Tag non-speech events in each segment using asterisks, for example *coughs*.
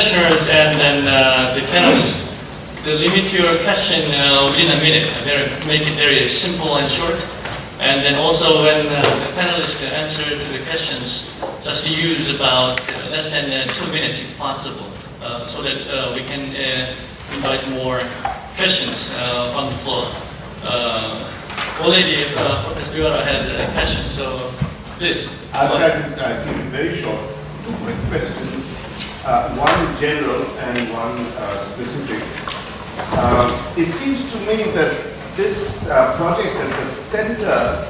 questioners and then uh, the panelists to limit your question uh, within a minute. Very, make it very simple and short. And then also when uh, the panelists answer to the questions, just to use about uh, less than uh, two minutes if possible, uh, so that we can invite more questions from the floor. Already, Professor Duara has a question, so please. I'll try to keep it very short. Two quick questions, uh, one general and one uh, specific. Um, it seems to me that this uh, project at the center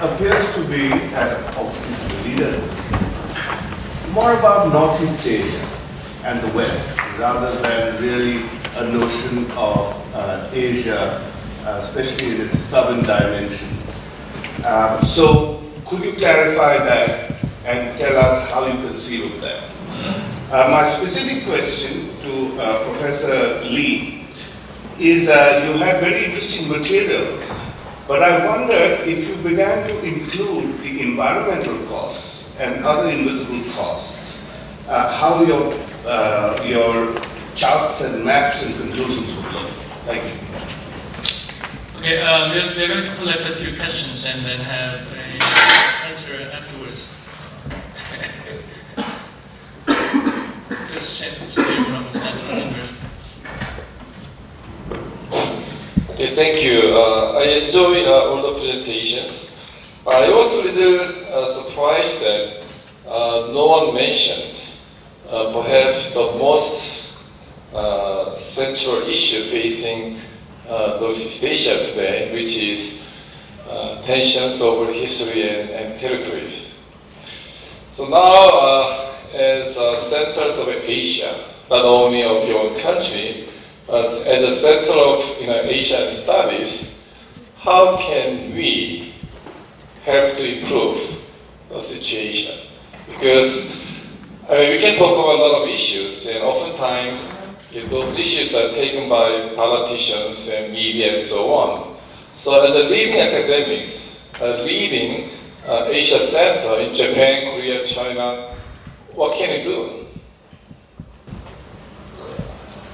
appears to be, uh, obviously the leader, more about Northeast Asia and the West, rather than really a notion of uh, Asia, uh, especially in its southern dimensions. Um, so, could you clarify that and tell us how you conceive of that? Uh, my specific question to uh, Professor Lee is uh, you have very interesting materials, but I wonder if you began to include the environmental costs and other invisible costs, uh, how your, uh, your charts and maps and conclusions would look. Thank you. Okay, uh, we're, we're going to collect a few questions and then have an answer afterwards. Chris from Stanford University. Okay, thank you. Uh, I enjoy uh, all the presentations. I was a little uh, surprised that uh, no one mentioned uh, perhaps the most uh, central issue facing uh, Northeast Asia today, which is tensions over history and, and territories. So now, as uh, centers of Asia, not only of your own country, but as a center of you know, Asian studies, how can we help to improve the situation? Because I mean, we can talk about a lot of issues, and oftentimes those issues are taken by politicians and media and so on. So, as a leading academics, a leading uh, Asia center in Japan, Korea, China, what can we do?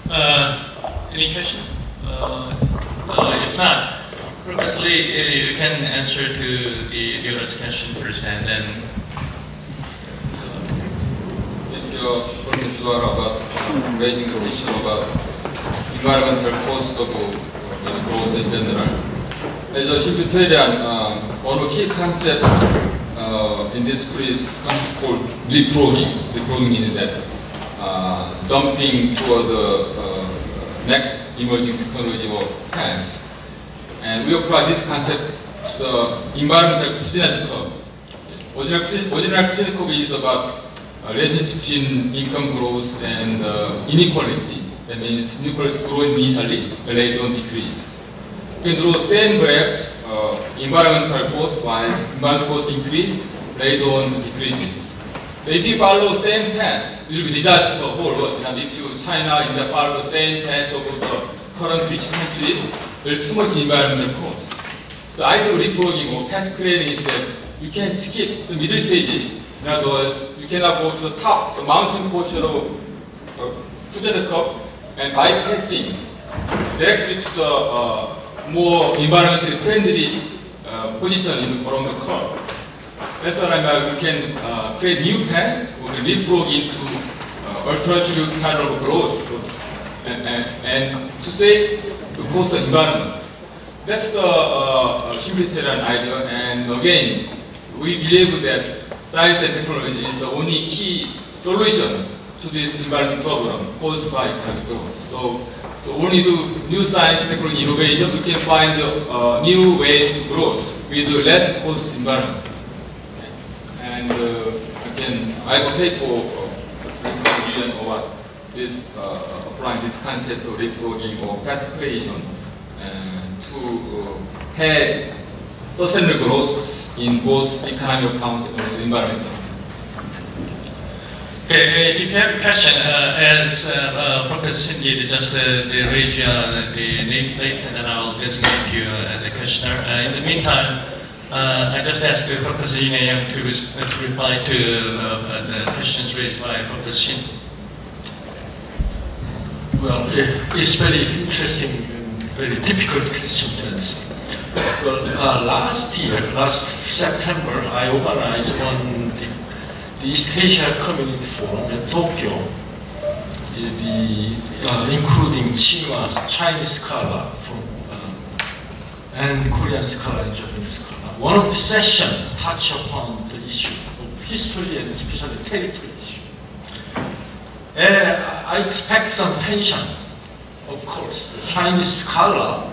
Uh, any question? Uh, uh, if not, Professor Lee, uh, you can answer to the, other's question first and then. Thank you, Professor about raising the issue about environmental cost of growth in general. As a Schumpeterian, uh, one of key concepts uh, in this school is something called leapfrogging. Leapfrogging means that uh, jumping toward the uh, next emerging technology or path. And we apply this concept to the environmental Kuznets curve. Original, original clinical curve is about uh, relationship between income growth and uh, inequality. That means inequality growing initially, but later on decrease. Can same graph, uh, environmental cost wise, environmental cost increase, on decreases. If you follow same path, it will be disaster for the whole world. Know, if you China in the follow the same path of the current rich countries, there is too much environmental cost. The idea of leapfrogging or cascading is that you can skip the middle stages. In other words, you cannot go to the top, the mountain portion of uh, Fujian Cup, and bypassing directly to the uh, more environmentally friendly uh, position in, the curve. That's why mean. We can uh, create new paths, we can leapfrog into uh, alternative kind of growth, and, and, and to say the cost of environment. That's the uh, Schumpeterian idea, and again, we believe that science and technology is the only key solution to this environment problem caused by economic growth. So, so only do new science, technology, innovation, we can find uh, new ways to growth with less cost environment. And uh, again, I will take for uh, of what this uh, applying this concept of leapfrogging or fast creation to uh, have sustainable growth in both economic account and also environmental. Okay, uh, if you have a question, uh, as uh, uh, Professor Cindy just uh, the raise uh, the name plate, and then I'll designate you as a questioner. Uh, in the meantime, uh, I just asked Professor Ine to, to reply to the questions raised by Professor Shin. Well, it's very interesting and very difficult question to answer. Well, last year, last September, I organized one the, East Asia Community Forum in Tokyo, the, the, uh, including Tsinghua, Chinese scholar from, um, and Korean scholar and Japanese scholar. One of the session touched upon the issue of history and especially territory issue. Uh, I expect some tension, of course. The Chinese scholar,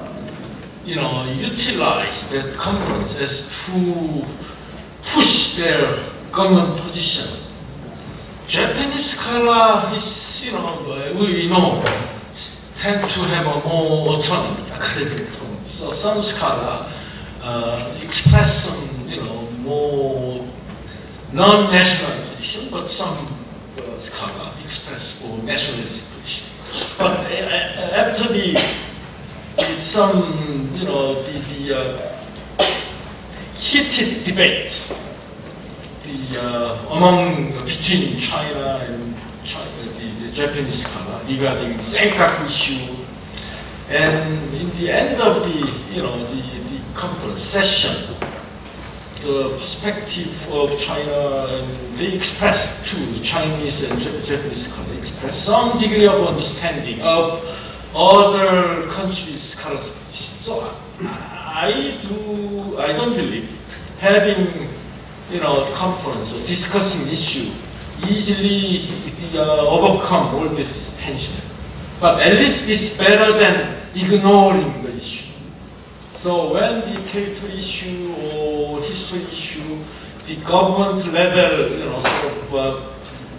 you know, utilize that conference as to push their government position. Japanese scholar is, you know, we know, tend to have a more autonomy, academic autonomy. So some scholar uh, express some, you know, more non-national position, but some uh, scholar express more nationalist position. But uh, after the, the some, you know, the, the uh, heated debate the, uh, among between China and China, the, the Japanese scholar regarding Senkaku issue, and in the end of the, you know, the, the conference session, the perspective of China, and they expressed to the Chinese and Japanese expressed some degree of understanding of other countries' scholars'. So I do, I don't believe having, you know, conference or discussing issue easily uh, overcome all this tension. But at least it's better than ignoring the issue. So when the territory issue or history issue, the government level, you know, sort of uh,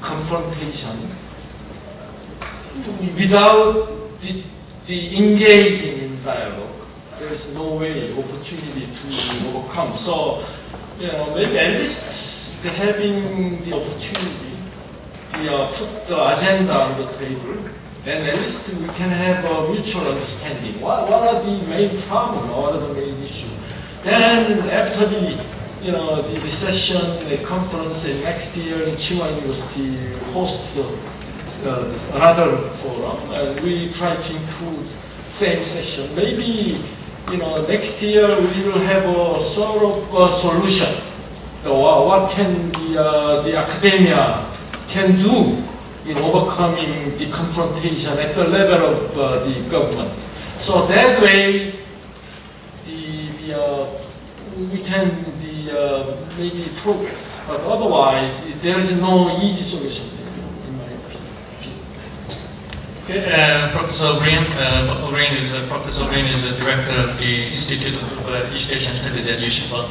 confrontation, without the, the engaging in dialogue, there is no way, opportunity to overcome. So, know, maybe at least having the opportunity, the, uh, put the agenda on the table, and at least we can have a mutual understanding. What, what are the main problems? What are the main issues? Then after the, you know, the, the session, the conference in next year in Tsinghua University host uh, another forum, and we try to include same session. Maybe, you know, next year we will have a sort of a solution. So what, can the, uh, the academia can do in overcoming the confrontation at the level of uh, the government. So that way, the, the uh, we can the, uh, maybe progress. But otherwise, there is no easy solution, in my opinion. Okay, uh, Professor Green, uh, is uh, Professor Green is the director of the Institute of uh, East Asian Studies at UCLA.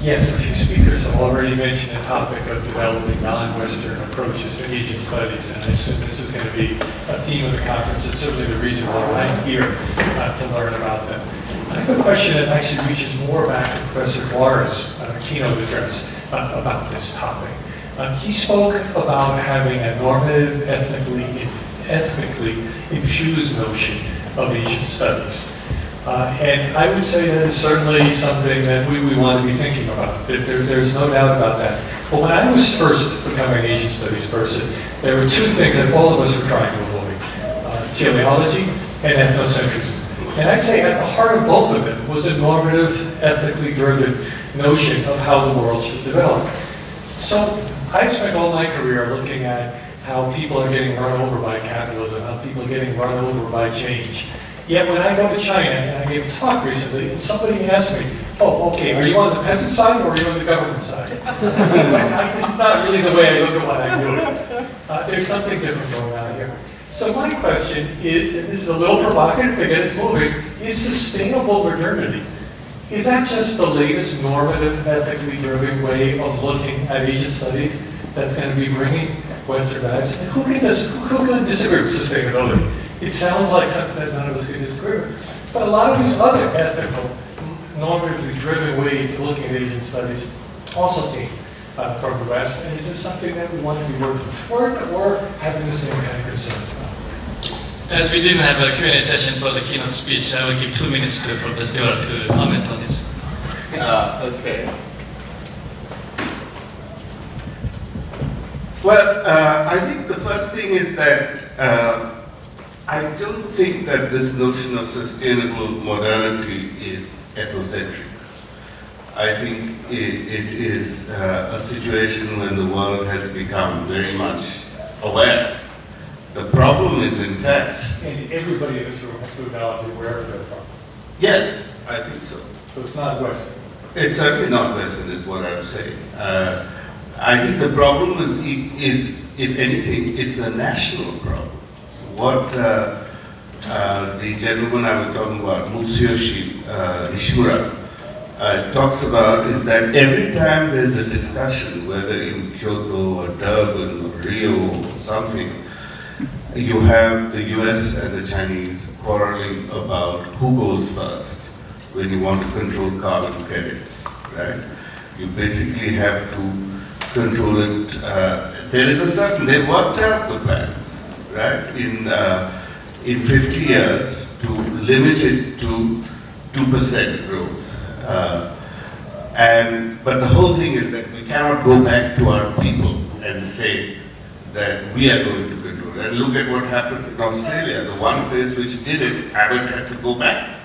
Yes, a few speakers have already mentioned the topic of developing non-Western approaches to Asian studies, and I assume this is going to be a theme of the conference. It's certainly the reason why I'm here uh, to learn about them. I have a question that actually reaches more back to Professor Duara's uh, keynote address uh, about this topic. Um, he spoke about having a normative, ethnically, ethnically infused notion of Asian studies. Uh, and I would say that is certainly something that we, we want to be thinking about. There, there- there's no doubt about that. But when I was first becoming an Asian studies person, there were two things that all of us were trying to avoid. Uh, genealogy and ethnocentrism. And I'd say at the heart of both of them was a normative, ethically driven notion of how the world should develop. So I've spent all my career looking at how people are getting run over by capitalism, how people are getting run over by change. Yet when I go to China, and I gave a talk recently, and somebody asked me, oh, okay, are you on the peasant side or are you on the government side? I *laughs* this is not really the way I look at what I'm doing. Uh, there's something different going on here. So my question is, and this is a little provocative to get us moving, is sustainable modernity, is that just the latest normative, ethically driven way of looking at Asian studies that's going to be bringing Western values? And who can, dis- who can disagree with sustainability? It sounds like something that none of us can disagree with. But a lot of these other ethical, normatively driven ways of looking at Asian studies also came uh, from the West. And is this something that we want to be working toward or having the same kind of concerns about? As we didn't have a Q&A session for the keynote speech, I will give two minutes to Professor Duara to comment on this. Uh, okay. Well, uh, I think the first thing is that uh, I don't think that this notion of sustainable modernity is ethnocentric. I think it, it is uh, a situation when the world has become very much aware. The problem is, in fact, And everybody in this room has to acknowledge wherever they're from. yes, I think so. So it's not Western. It's certainly not Western, is what I'm saying. Uh, I think the problem is, is, if anything, it's a national problem. What uh, uh, the gentleman I was talking about, Mutsuyoshi uh, Nishimura, uh, talks about is that every time there's a discussion, whether in Kyoto or Durban or Rio or something, you have the US and the Chinese quarreling about who goes first when you want to control carbon credits, right? You basically have to control it. Uh, there is a certain, they worked out the plans, right, in, uh, in 50 years to limit it to 2% growth. Uh, and, but the whole thing is that we cannot go back to our people and say that we are going to control it. And look at what happened in Australia. The one place which did it, Abbott had to go back.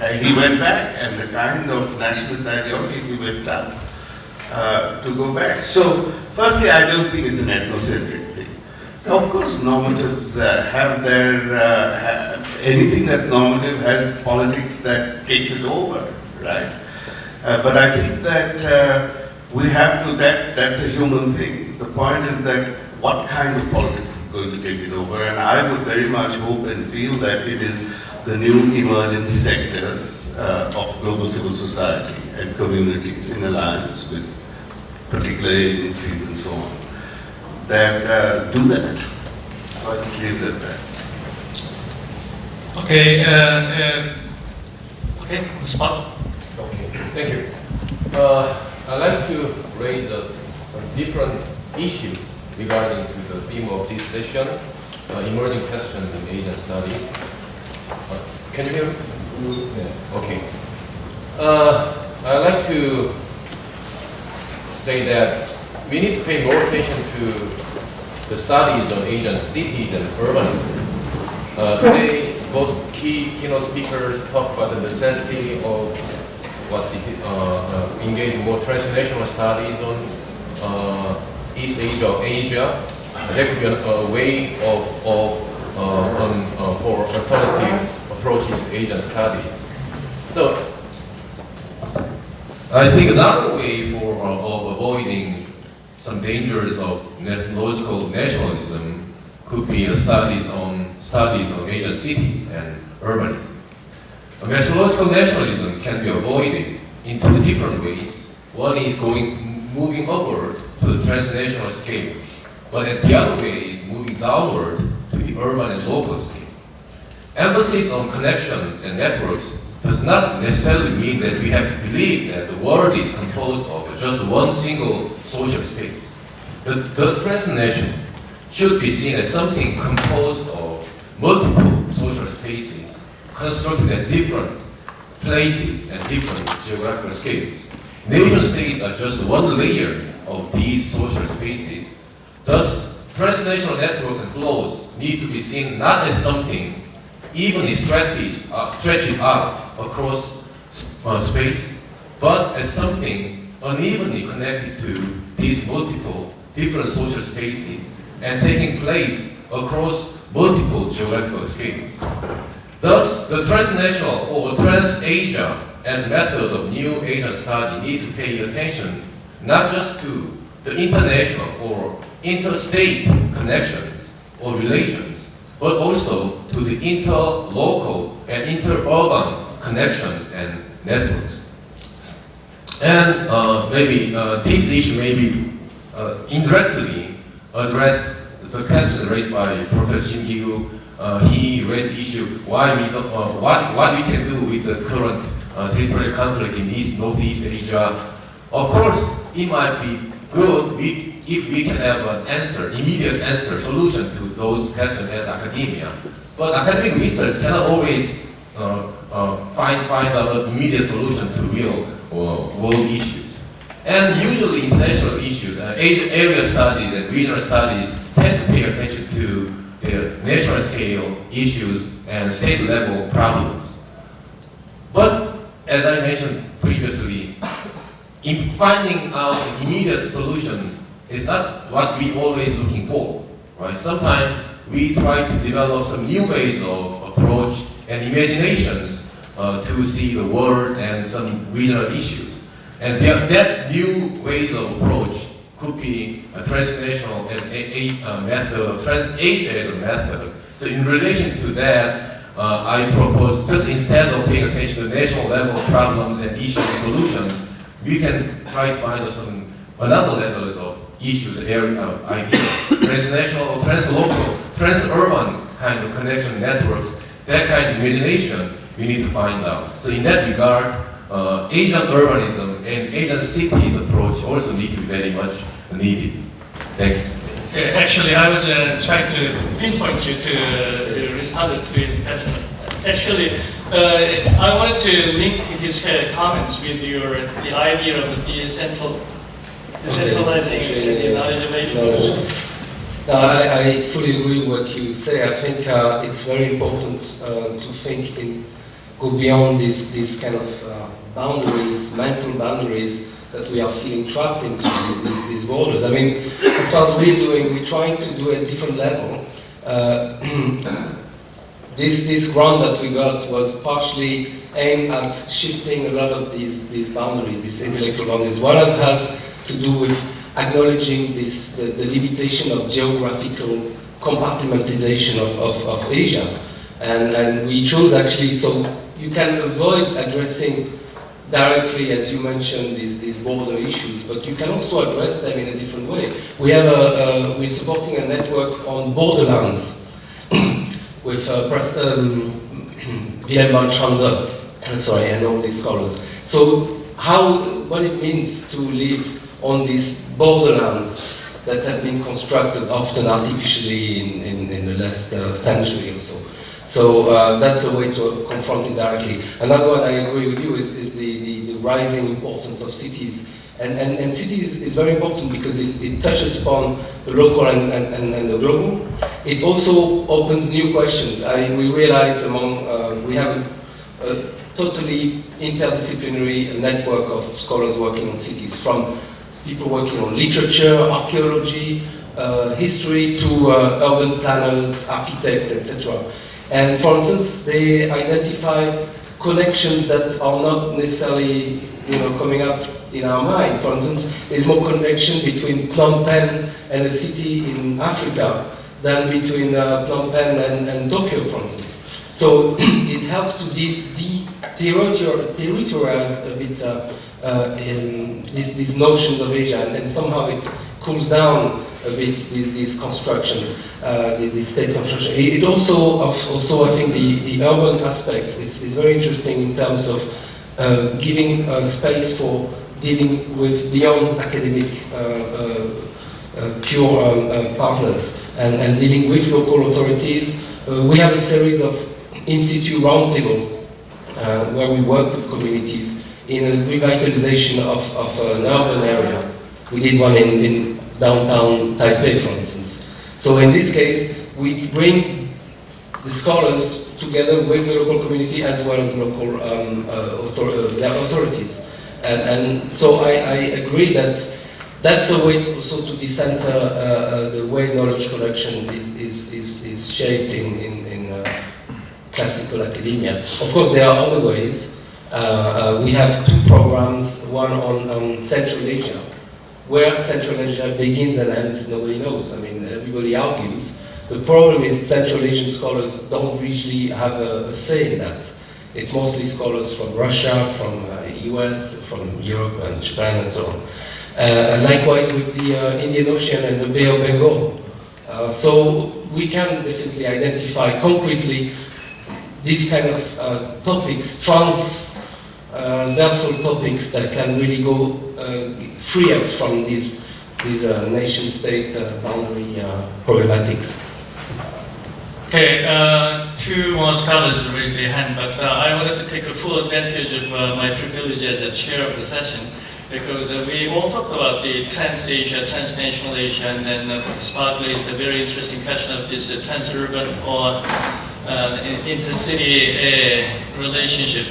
Uh, he went back, and the kind of nationalist ideology he went up uh, to go back. So, firstly, I don't think it's an ethnocentric thing. Now, of course, normatives uh, have their, uh, ha- anything that's normative has politics that takes it over, right? Uh, but I think that we have to, that, that's a human thing. The point is that what kind of politics is going to take it over? And I would very much hope and feel that it is the new emergent sectors uh, of global civil society and communities in alliance with particular agencies and so on that uh, do that. I'll just leave it at that. Okay, uh, uh, okay, spot. Okay, thank you. Uh, I'd like to raise a, some different issue regarding to the theme of this session, uh, emerging questions in Asian studies. Uh, can you hear me? Yeah, okay. Uh, I'd like to say that we need to pay more attention to the studies on Asian cities and urbanism. Uh, today, both key keynote speakers talk about the necessity of what uh, uh, engage more transnational studies on uh, East Asia or Asia. There could be a, a way of, of uh, on, uh, for alternative approaches to Asian studies. So, I think another way of avoiding some dangers of methodological nationalism could be studies on studies on Asian cities and urbanism. Methodological nationalism can be avoided in two different ways. One is going moving upward to the transnational scale, but the other way is moving downward to the urban and local scale. Emphasis on connections and networks does not necessarily mean that we have to believe that the world is composed of just one single social space. The, the transnation should be seen as something composed of multiple social spaces constructed at different places and different geographical scales. Nation states are just one layer of these social spaces. Thus, transnational networks and flows need to be seen not as something evenly stretched, uh, stretched out across uh, space, but as something unevenly connected to these multiple different social spaces and taking place across multiple geographical scales. Thus, the transnational or trans-Asia as method of new Asian study need to pay attention not just to the international or interstate connections or relations, but also to the inter-local and inter-urban connections and networks. And uh, maybe uh, this issue may be uh, indirectly address the question raised by Professor Shin. Uh, he raised the issue why we uh, what, what we can do with the current uh, territorial conflict in East, Northeast Asia. Of course, it might be good we, if we can have an answer, immediate answer, solution to those questions as academia. But academic research cannot always uh, find, find an immediate solution to real uh, world issues. And usually international issues, uh, area studies and regional studies tend to pay attention to the national scale issues and state level problems. But as I mentioned previously, in finding out immediate solution is not what we always looking for. Right? Sometimes we try to develop some new ways of approach and imaginations uh, to see the world and some regional issues. And there- that new ways of approach could be a transnational as a, a, method, trans-Asia as a method. So in relation to that, uh, I propose just instead of paying attention to national level problems and issue solutions, we can try to find some another levels of issues, area, uh, ideas, *coughs* transnational, translocal, trans-urban kind of connection networks, that kind of imagination we need to find out. So in that regard, uh, Asian urbanism and Asian cities approach also need to be very much needed. Thank you. Actually, I was uh, trying to pinpoint you to, uh, to respond to his question. Actually, uh, I wanted to link his uh, comments with your the idea of the decentral, decentralizing the knowledge of Asia. knowledge. No, I, I fully agree with what you say. I think uh, it's very important uh, to think in go beyond these these kind of uh, boundaries, mental boundaries that we are feeling trapped into these, these borders. I mean, as far as we're doing, we're trying to do at different level. Uh, *clears throat* this this grant that we got was partially aimed at shifting a lot of these these boundaries, these intellectual boundaries. One of has to do with acknowledging this the, the limitation of geographical compartmentalization of, of, of Asia. And, and we chose actually, so you can avoid addressing directly, as you mentioned, these, these border issues, but you can also address them in a different way. We have a, a we're supporting a network on borderlands *coughs* with uh, pres- um, *coughs* Wilhelm *coughs* sorry, and all these scholars. So how, what it means to live on these borderlands that have been constructed often artificially in, in, in the last uh, century or so. So uh, that's a way to confront it directly. Another one I agree with you is, is the, the, the rising importance of cities. And, and, and cities is very important because it, it touches upon the local and, and, and, the global. It also opens new questions. I, we realize among, uh, we have a, a totally interdisciplinary network of scholars working on cities, from people working on literature, archaeology, uh, history, to uh, urban planners, architects, etc. And for instance, they identify connections that are not necessarily you know, coming up in our mind. For instance, there's more connection between Phnom Penh and a city in Africa than between uh, Phnom Penh and, and Tokyo, for instance. So *clears throat* it helps to de- de- territorial- territorialize a bit uh, uh, of Asia, and, and somehow it cools down bit these, these constructions, uh, the, the state construction. It, also, also I think the, the urban aspect is, is very interesting in terms of uh, giving uh, space for dealing with beyond academic uh, uh, uh, pure um, partners and, and dealing with local authorities. We have a series of in situ roundtables where we work with communities in a revitalization of, of an urban area. We did one in, in downtown Taipei, for instance. So in this case, we bring the scholars together with the local community as well as local um, uh, author- uh, authorities. And, and so I, I agree that that's a way also to decenter uh, uh, the way knowledge collection is, is, is shaped in, in, in uh, classical academia. Of course, there are other ways. Uh, we have two programs, one on, on Central Asia, where Central Asia begins and ends, nobody knows. I mean, everybody argues. The problem is Central Asian scholars don't usually have a, a say in that. It's mostly scholars from Russia, from uh, US, from Europe and Japan and so on. Uh, and likewise with the uh, Indian Ocean and the Bay of Bengal. Uh, so we can definitely identify concretely these kind of uh, topics, transversal topics that can really go uh, free us from these, these uh, nation-state uh, boundary uh, problematics. Okay, uh, two more scholars raised their hand, but uh, I wanted to take a full advantage of uh, my privilege as a chair of the session because uh, we all talked about the trans-Asia, transnational Asia, and then uh, Spark raised a very interesting question of this uh, trans-urban or uh, in- intercity uh, relationship.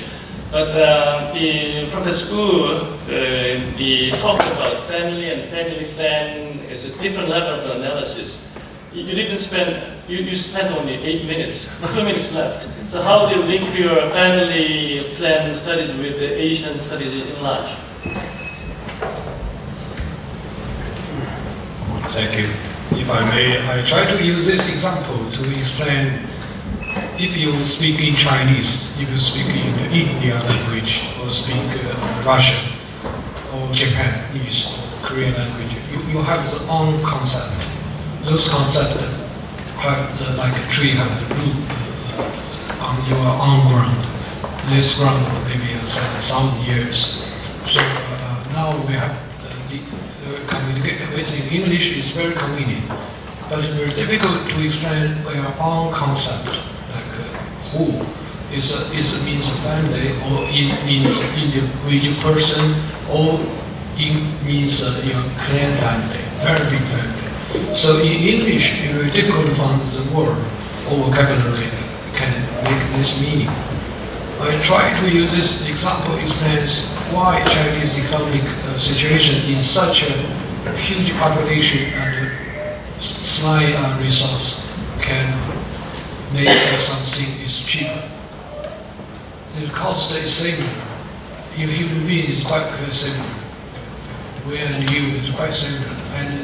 But uh, the Professor Wu, uh, the talked about family and family plan is a different level of analysis. You you didn't spend, you, you spent only eight minutes, *laughs* two minutes left. So how do you link your family plan studies with the Asian studies in large? Thank you. If I may, I try to use this example to explain if you speak in Chinese, if you speak in India language, or speak uh, Russian, or Japanese, or Korean language, you, you have the own concept. Those concepts have the, like a tree have the root uh, on your own ground. This ground maybe has a thousand years. So uh, now we have uh, the uh, communicate with English is very convenient, but very difficult to explain our own concept, uh, who is a, is a means family, or it means individual person, or it means a you know, clan family, very big family. So in English, it's very difficult to find the word or vocabulary can make this meaning. I try to use this example explains why Chinese economic uh, situation in such a huge population and slight uh, resource can make something is cheaper. The cost is same. You human being is quite similar. We and you is quite similar. And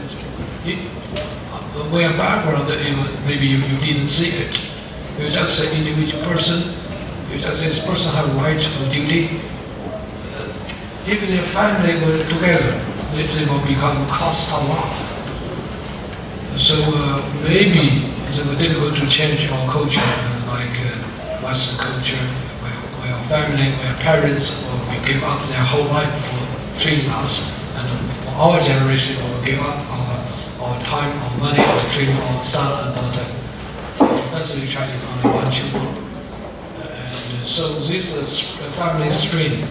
it, uh, where background, maybe you, you didn't see it. You just say individual person, you just this person have right or duty. Uh, If their family were together, they, they will become cost a lot. So uh, maybe it will difficult to change our culture, uh, like uh, Western culture, where, where our family, where parents will we give up their whole life for training us, and for our generation will give up our, our time, our money, our dream, our son and daughter. Especially Chinese only one children. And so this is family strain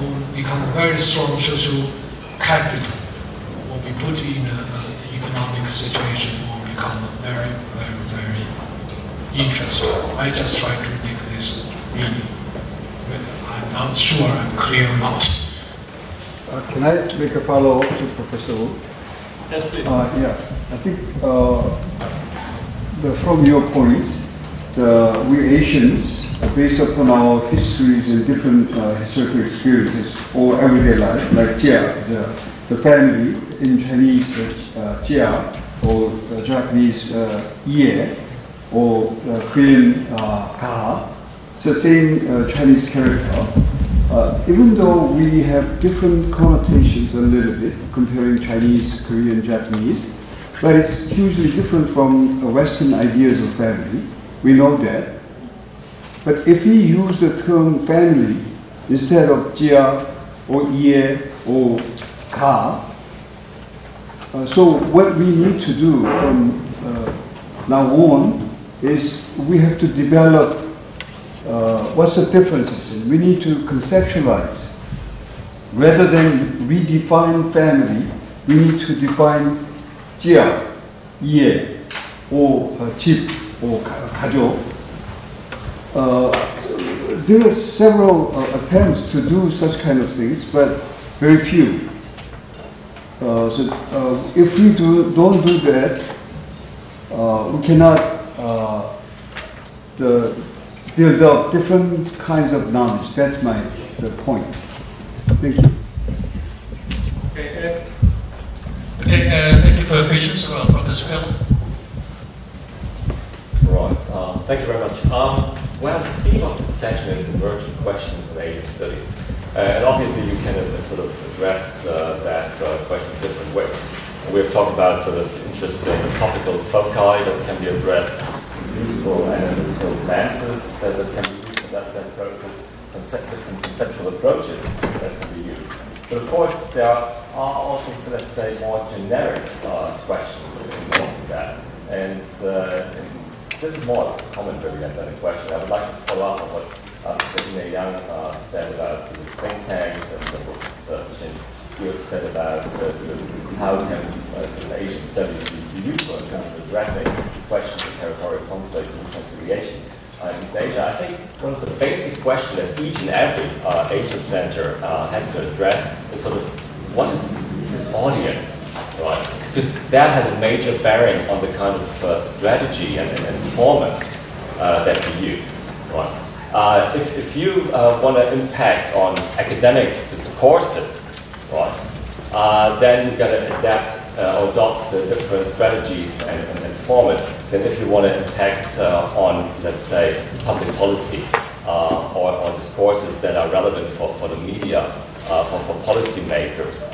will become a very strong social capital, will be put in a, a economic situation, become very, very, very interesting. I just try to make this meaning. I'm not sure I'm clear or not. Uh, Can I make a follow-up to Professor Wu? Yes, please. Uh, Yeah, I think uh, the- from your point, the- we Asians, based upon our histories and different uh, historical experiences or everyday life, like Jia, the the family in Chinese, uh, Jia, or uh, Japanese Ye, or uh, Korean uh, Ka, it's the same Chinese character. Even though we have different connotations a little bit comparing Chinese, Korean, Japanese, but it's hugely different from Western ideas of family. We know that. But if we use the term family instead of jia or ie or ka, uh, so what we need to do from uh, now on is we have to develop uh, what's the differences. We need to conceptualize. Rather than redefine family, we need to define jia, ye, or chip, or 가족. Uh, there are several uh, attempts to do such kind of things, but very few. Uh, so uh, if we do, don't do that, uh, we cannot uh, the, build up different kinds of knowledge. That's my the point. Thank you. Okay, uh, okay uh, thank you for your patience, uh, Professor Kell. Right, um, thank you very much. Um, well, the theme of this session is emerging questions in Asian studies. Uh, and obviously you can uh, sort of address uh, that question in different ways. We've talked about sort of interesting topical foci that can be addressed, useful analytical glances that, can be used in that, that process, concept, different conceptual approaches that can be used. But of course, there are also, so let's say, more generic uh, questions that involved in that. And, uh, and this is more a comment really than a question. I would like to follow up on what uh. Nae-Young uh, said about of think tanks and of research in you said about uh, sort of how can uh, sort of Asian studies be, useful in terms of addressing questions of territorial conflicts and reconciliation uh, in East Asia. I think one of the basic questions that each and every uh, center has to address is sort of what is its audience, right? Because that has a major bearing on the kind of strategy and, and, and uh, that we use, right? Uh, if, if you uh, want to impact on academic discourses, right, uh, then you've got to adapt uh, or adopt uh, different strategies and, and, and, formats than if you want to impact uh, on, let's say, public policy or, or, discourses that are relevant for, for the media, for, for policymakers,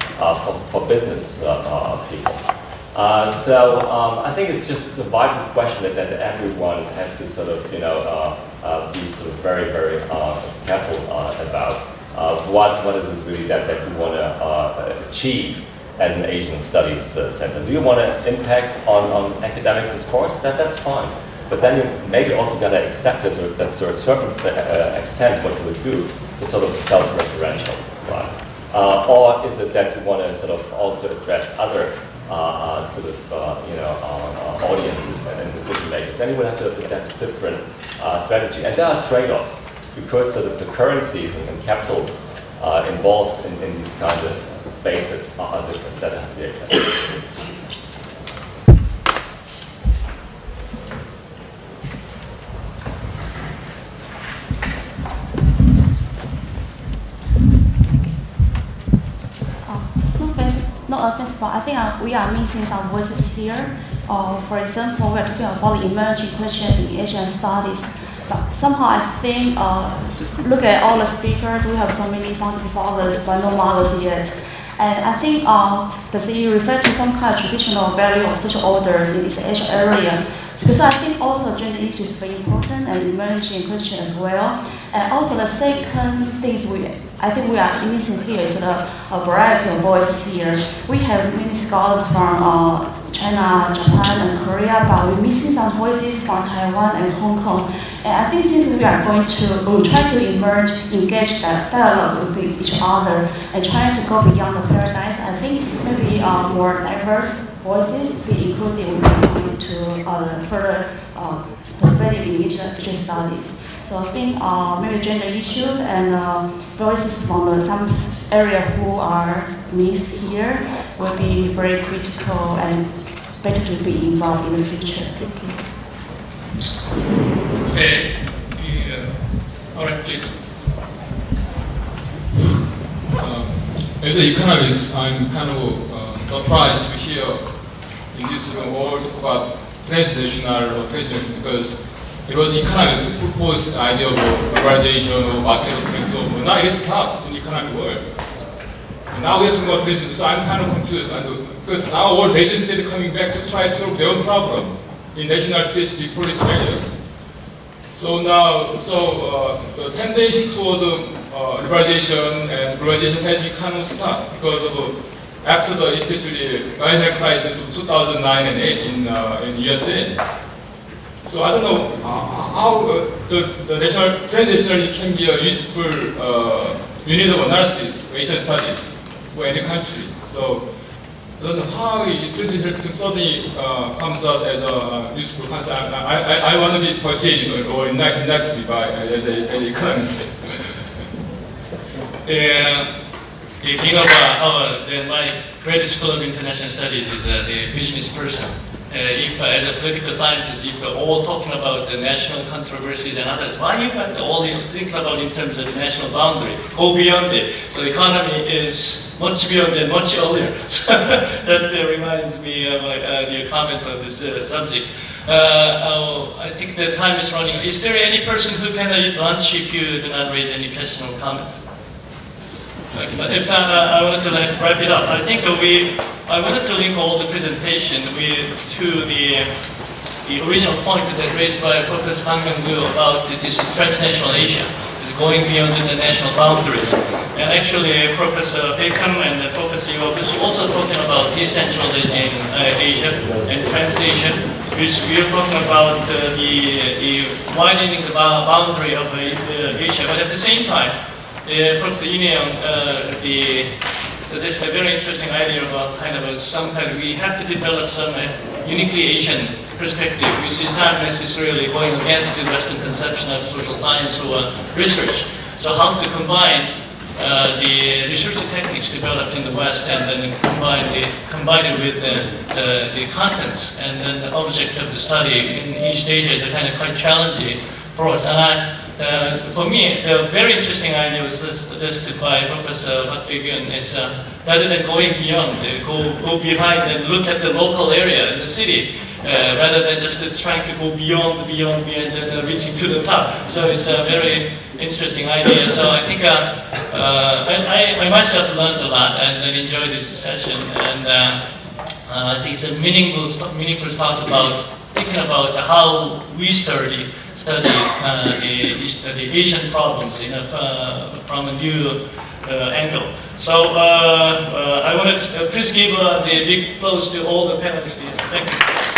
for, for business people. Uh, so um, I think it's just a vital question that, that everyone has to sort of, you know, uh, uh, be sort of very, very uh, careful uh, about. what, what is it really that, that you want to achieve as an Asian Studies Center? Do you want to impact on, on academic discourse? That, that's fine. But then you maybe also got to accept it to a certain extent what you would do is sort of self-referential, right? Uh, or is it that you want to sort of also address other uh, sort of uh, you know audiences and, and, decision makers. Then you will have to adapt a different strategy. And there are trade-offs because sort of the currencies and, and capitals involved in, in, these kind of spaces are different. That has to be accepted. not a I we are missing some voices here. Uh, for example, we are talking about emerging questions in Asian studies. But somehow I think, uh, look at all the speakers, we have so many founding fathers, but no mothers yet. And I think, uh, does it refer to some kind of traditional value of social orders in this Asian area? Because I think also gender issues is very important and emerging question as well. And also the second things we I think we are missing here is a, a variety of voices here. We have many scholars from uh, China, Japan, and Korea, but we're missing some voices from Taiwan and Hong Kong. And I think since we are going to, we try to emerge, engage that dialogue with each other, and trying to go beyond the paradise, I think maybe uh, more diverse voices be included to uh, further uh, perspective in future studies. So I think uh, maybe gender issues and uh, voices from the, some area who are missed here will be very critical and better to be involved in the future. Thank you. Okay. Yeah. All right, please. Um, as an economist, I'm kind of uh, surprised to hear in this room all talk about transnational or transnational because it was economics who proposed the idea of liberalization or market opening so forth. Now it is stopped in the economic world. And now we are talking about this, so I'm kind of confused. Because now all nation states coming back to try to solve their own problem in national specific policy measures. So now, so uh, the tendency toward uh, liberalization and globalization has become stopped because of uh, after the especially financial crisis of 2009 and 8 in uh, in USA. So I don't know uh, how uh, the, the national transitionally can be a useful uh, unit of analysis for Asian studies for any country. So I don't know how transition suddenly uh, comes out as a useful concept. I, I, I want to be persuaded or enlightened by as, a, an economist. *laughs* yeah, the thing about our, my graduate school of international studies is the business person. Uh, if uh, as a political scientist, if we're all talking about the national controversies and others, why you have to only think about in terms of the national boundary, go beyond it. So economy is much beyond and much earlier. *laughs* that uh, reminds me of your comment on this subject. Uh, I think the time is running. Is there any person who can uh, lunch if you do not raise any question or comments? If not, I wanted to like, wrap it up. I think we I wanted to link all the presentation with, to the, the original point that raised by Professor Myung-gu about this transnational Asia is going beyond the national boundaries. And actually, Professor Peycam and Professor Iwabuchi also talking about decentralizing uh, Asia and trans-Asia, which we are talking about uh, the, the widening the boundary of uh, Asia. But at the same time, uh, Professor Lee Nae-young, uh, the suggests a very interesting idea about kind of a, some kind of, we have to develop some uh, uniquely Asian perspective, which is not necessarily going against the Western conception of social science or research. So how to combine uh, the research techniques developed in the West and then combine, the, combine it with the, the, the contents and then the object of the study in East Asia is a kind of quite challenging for us. And I, uh, for me, the very interesting idea was suggested by Professor Batbigun is uh, rather than going beyond, uh, go, go behind and look at the local area in the city, uh, rather than just trying to go beyond, beyond, beyond, and uh, reaching to the top. So it's a very interesting idea. So I think I, I, myself learned a lot and, and enjoyed this session. And I think it's a meaningful, meaningful start about thinking about how we study study uh, the, the Asian problems in a, uh, from a new uh, angle. So uh, uh, I want to please give the big applause to all the panelists here. Thank you.